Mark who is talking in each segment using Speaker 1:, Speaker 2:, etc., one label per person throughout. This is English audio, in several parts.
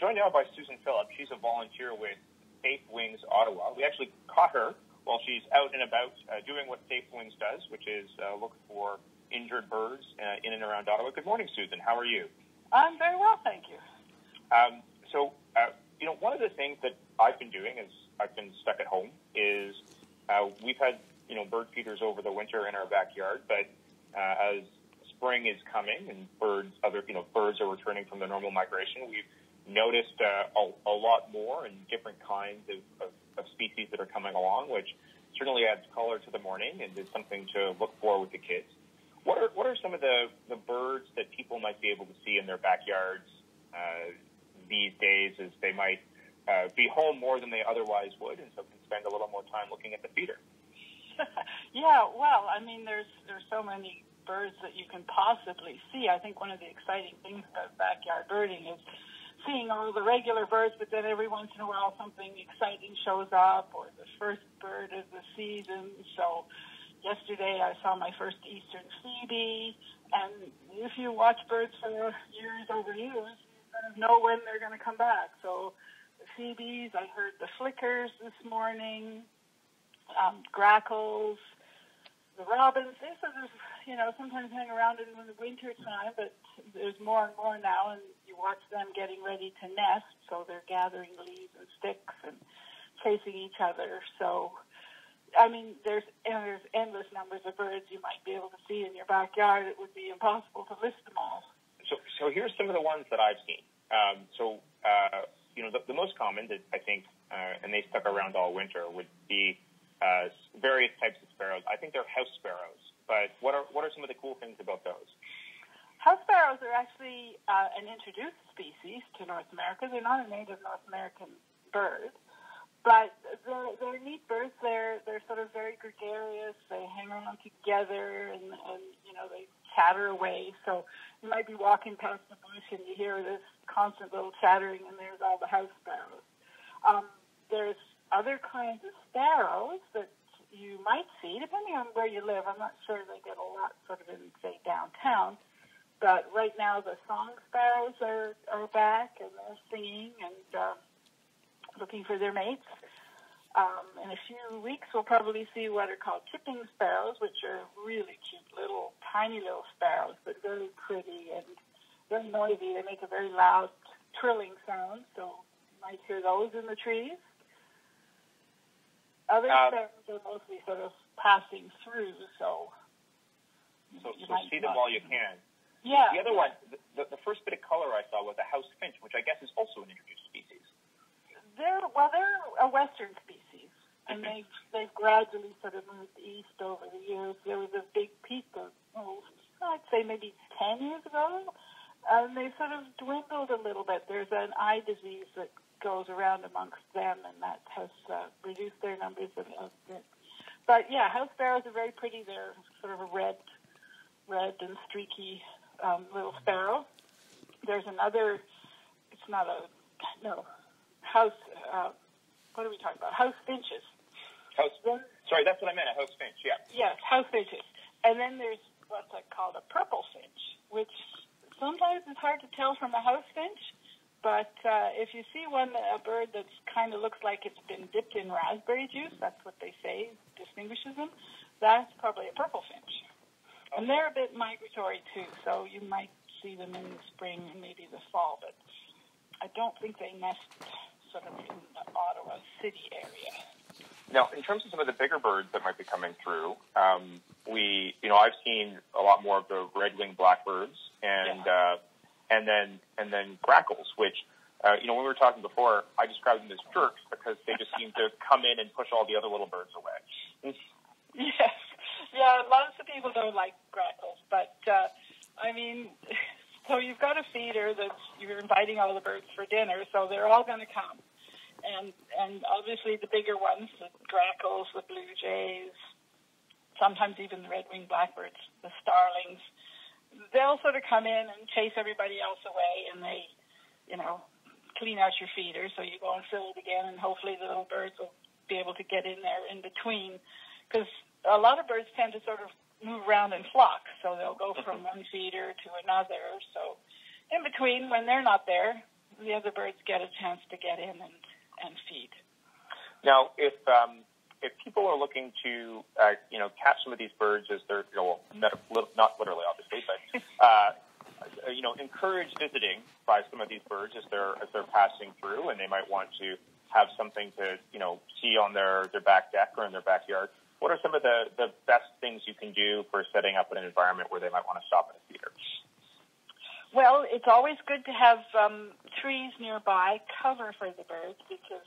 Speaker 1: joined now by Susan Phillips. She's a volunteer with Safe Wings Ottawa. We actually caught her while she's out and about uh, doing what Safe Wings does, which is uh, look for injured birds uh, in and around Ottawa. Good morning, Susan. How are you?
Speaker 2: I'm very well, thank you.
Speaker 1: Um, so, uh, you know, one of the things that I've been doing as I've been stuck at home is uh, we've had, you know, bird feeders over the winter in our backyard, but uh, as spring is coming and birds, other, you know, birds are returning from the normal migration, we've noticed uh, a, a lot more and different kinds of, of, of species that are coming along, which certainly adds color to the morning and is something to look for with the kids. What are what are some of the, the birds that people might be able to see in their backyards uh, these days, as they might uh, be home more than they otherwise would, and so can spend a little more time looking at the feeder?
Speaker 2: yeah, well, I mean, there's there's so many birds that you can possibly see. I think one of the exciting things about backyard birding is seeing all the regular birds, but then every once in a while something exciting shows up, or the first bird of the season. So yesterday I saw my first eastern phoebe, and if you watch birds for years over years, you kind of know when they're going to come back. So the phoebes, I heard the flickers this morning, um, grackles, the robins. They sort of, you know, sometimes hang around in the winter time, but there's more and more now, and you watch them getting ready to nest, so they're gathering leaves and sticks and chasing each other. So I mean, there's and there's endless numbers of birds you might be able to see in your backyard. It would be impossible to list them all.
Speaker 1: So, so here's some of the ones that I've seen. Um, so, uh, you know, the, the most common that I think, uh, and they stuck around all winter, would be uh, various types of sparrows. I think they're house sparrows. But what are what are some of the cool things about those?
Speaker 2: House sparrows are actually uh, an introduced species to North America. They're not a native North American bird. But they're, they're neat birds. They're they're sort of very gregarious. They hang around together, and, and you know they chatter away. So you might be walking past the bush and you hear this constant little chattering, and there's all the house sparrows. Um, there's other kinds of sparrows that you might see, depending on where you live. I'm not sure they get a lot sort of in say downtown. But right now the song sparrows are, are back and they're singing and uh, looking for their mates. Um, in a few weeks, we'll probably see what are called chipping sparrows, which are really cute little, tiny little sparrows, but very pretty and very noisy. They make a very loud trilling sound, so you might hear those in the trees. Other uh, sparrows are mostly sort of passing through, so
Speaker 1: so, so see them while you can.
Speaker 2: Yeah.
Speaker 1: The other one, the, the first bit of color I saw was a house finch, which I guess is also an introduced species.
Speaker 2: They're well, they're a western species, and they've they've gradually sort of moved east over the years. There was a big peak of, oh, I'd say maybe ten years ago, and they sort of dwindled a little bit. There's an eye disease that goes around amongst them, and that has uh, reduced their numbers a, a bit. But yeah, house sparrows are very pretty. They're sort of a red, red and streaky um, little sparrow. There's another. It's not a no house. Uh, what are we talking about? House finches.
Speaker 1: House. Then, sorry, that's what I meant. A house finch. Yeah.
Speaker 2: Yes, house finches. And then there's what's called a purple finch, which sometimes it's hard to tell from a house finch. But uh, if you see one, a bird that kind of looks like it's been dipped in raspberry juice, that's what they say distinguishes them. That's probably a purple finch. And they're a bit migratory too, so you might see them in the spring and maybe the fall, but I don't think they nest sort of in the Ottawa city area.
Speaker 1: Now, in terms of some of the bigger birds that might be coming through, um, we, you know, I've seen a lot more of the red-winged blackbirds and yeah. uh, and then and then grackles, which, uh, you know, when we were talking before, I described them as jerks because they just seem to come in and push all the other little birds away.
Speaker 2: yes, yeah, lots of people don't like grackles, but uh, I mean, so you've got a feeder that you're inviting all the birds for dinner, so they're all going to come. And and obviously the bigger ones, the grackles, the blue jays, sometimes even the red-winged blackbirds, the starlings, they'll sort of come in and chase everybody else away, and they, you know, clean out your feeder so you go and fill it again, and hopefully the little birds will be able to get in there in between, because a lot of birds tend to sort of move around in flocks, so they'll go from one feeder to another. So in between, when they're not there, the other birds get a chance to get in and, and feed.
Speaker 1: Now, if um, if people are looking to uh, you know catch some of these birds as they're you know not, not literally obviously, but uh, you know encourage visiting by some of these birds as they're as they're passing through, and they might want to have something to you know see on their their back deck or in their backyard. What are some of the the best things you can do for setting up an environment where they might want to stop at a feeder?
Speaker 2: Well, it's always good to have um, trees nearby, cover for the birds, because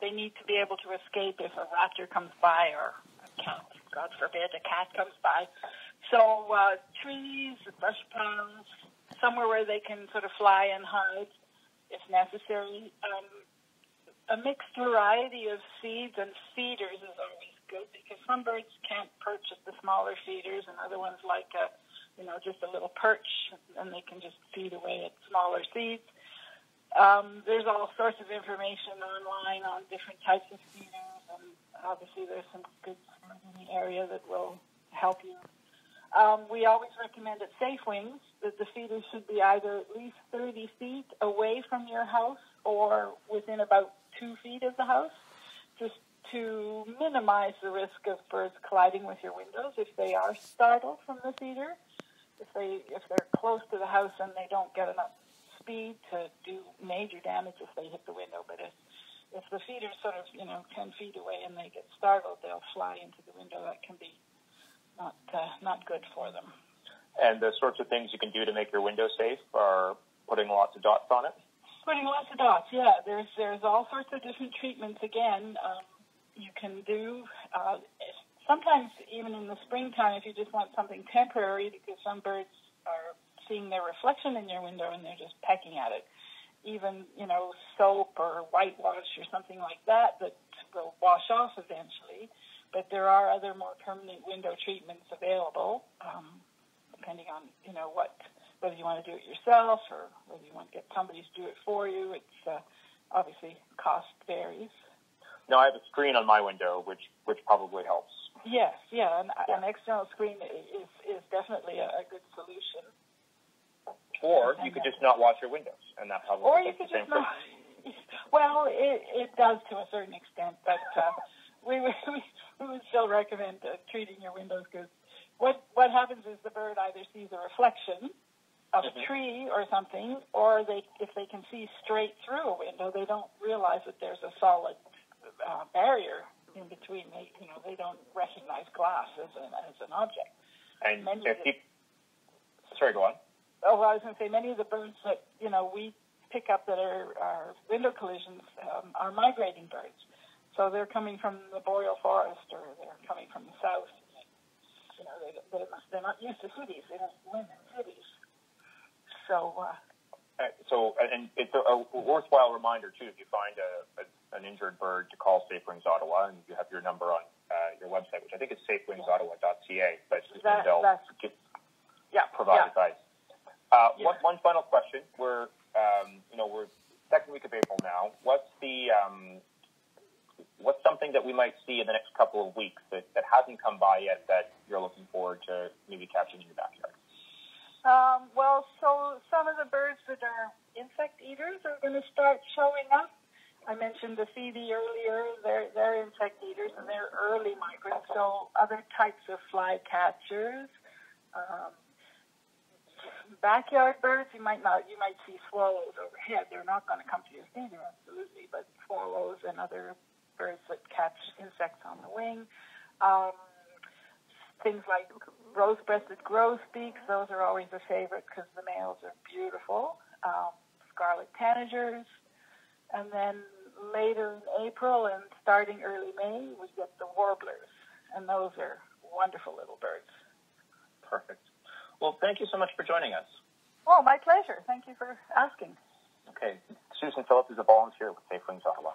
Speaker 2: they need to be able to escape if a raptor comes by or, a cat, God forbid, a cat comes by. So uh, trees, brush piles, somewhere where they can sort of fly and hide if necessary. Um, a mixed variety of seeds and feeders is always good because some birds can't perch at the smaller feeders and other ones like a you know, just a little perch, and they can just feed away at smaller seeds. Um, there's all sorts of information online on different types of feeders, and obviously there's some good in the area that will help you. Um, we always recommend at Safe Wings that the feeders should be either at least 30 feet away from your house or within about two feet of the house, just to minimize the risk of birds colliding with your windows if they are startled from the feeder if they if they're close to the house and they don't get enough speed to do major damage if they hit the window. But if if the feeder's sort of you know ten feet away and they get startled, they'll fly into the window. That can be not uh, not good for them.
Speaker 1: And the sorts of things you can do to make your window safe are putting lots of dots on it.
Speaker 2: Putting lots of dots, yeah. There's there's all sorts of different treatments. Again, um, you can do. Uh, sometimes even in the springtime, if you just want something temporary, because some birds are seeing their reflection in your window and they're just pecking at it. Even you know soap or whitewash or something like that that will wash off eventually. But there are other more permanent window treatments available, um, depending on you know what whether you want to do it yourself or whether you want to get somebody to do it for you. It's uh, obviously cost varies.
Speaker 1: No, I have a screen on my window, which which probably helps.
Speaker 2: Yes, yeah, an, yeah. an external screen is is definitely a, a good solution.
Speaker 1: Or you could just not wash your windows, and that probably
Speaker 2: or you could just not. Well, it it does to a certain extent, but uh, we, we we would still recommend uh, treating your windows because what what happens is the bird either sees a reflection of mm-hmm. a tree or something, or they if they can see straight through a window, they don't realize that there's a solid uh, barrier in between. They, you know, they don't recognize glass as an, as an object.
Speaker 1: And many if the, sorry, go on.
Speaker 2: Oh, well, I was going to say many of the birds that you know we pick up that are, are window collisions um, are migrating birds. So they're coming from the boreal forest or they're coming from the south. You know, they, they, they're not used to cities. They don't live in cities. So. Uh,
Speaker 1: uh, so, and it's a, a worthwhile reminder too. If you find a, a an injured bird to call Safe Wings Ottawa, and you have your number on uh, your website, which I think is safewingsottawa.ca. But that, they'll yeah, provide yeah. advice. Uh, yeah. one, one final question. We're um, you know we're second week of April now. What's the um, what's something that we might see in the next couple of weeks that, that hasn't come by yet that you're looking forward to maybe catching in your backyard?
Speaker 2: Um, well, so some of the birds that are insect eaters are going to start showing up I mentioned the phoebe earlier. They're, they're insect eaters and they're early migrants. So other types of flycatchers, um, backyard birds, you might not, you might see swallows overhead. They're not going to come to your feeder, absolutely, but swallows and other birds that catch insects on the wing. Um, things like rose-breasted grosbeaks, those are always a favorite because the males are beautiful. Um, scarlet tanagers, and then later in April and starting early May, we get the warblers, and those are wonderful little birds.
Speaker 1: Perfect. Well, thank you so much for joining us.
Speaker 2: Oh, my pleasure. Thank you for asking.
Speaker 1: Okay. Susan Phillips is a volunteer with Safe Wings Ottawa.